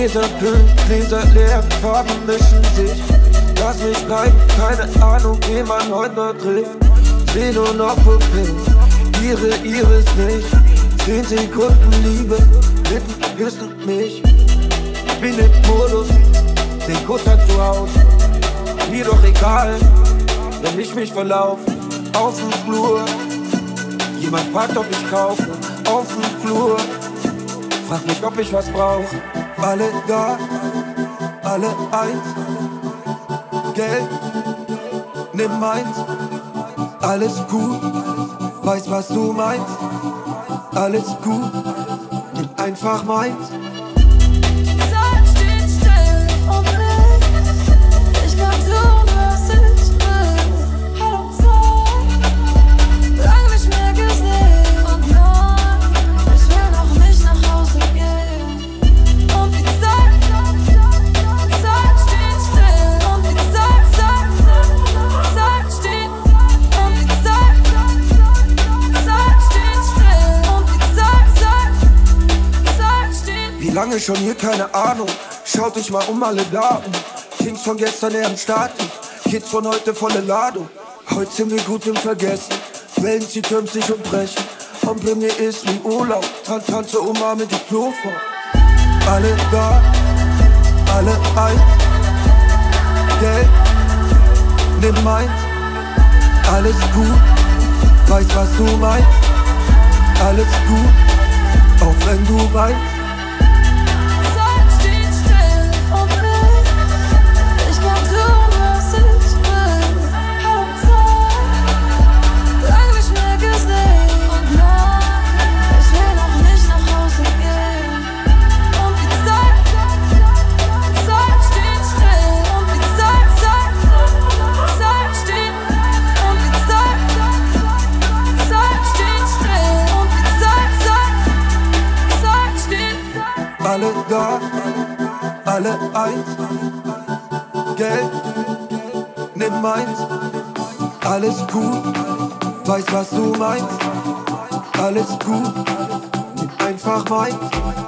Gläser füllen, Gläser leer, Farben mischen sich. Lass mich bleiben, keine Ahnung, wie man heute noch trifft. Seh nur noch Pupillen, ihre Iris nicht. Zehn Sekunden Liebe, Lippen küssen mich. Bin im Modus, den Kutter zu Hause. Mir doch egal, wenn ich mich verlaufe. Auf dem Flur, jemand fragt, ob ich kaufe. Auf dem Flur, frag mich, ob ich was brauche. Alle da, alle eins. Geld, nimm meins. Alles gut, weiß, was du meinst. Alles gut, nimm einfach meins. Wie lange schon hier, keine Ahnung. Schaut euch mal um alle Daten. Kings von gestern eher im Status. Kids von heute volle Ladung. Heute sind wir gut im Vergessen. Wellen sie türmt sich und brechen. Bei mir ist wie Urlaub. Tan tanze Oma mit die Klofer. Alle da, alle ein. Geld, nimm meins. Alles gut, weiß was du meinst. Alles gut, auch wenn du weinst. Alle da, alle eins. Geld, nimm meins. Alles gut, weiß was du meinst. Alles gut, einfach meins.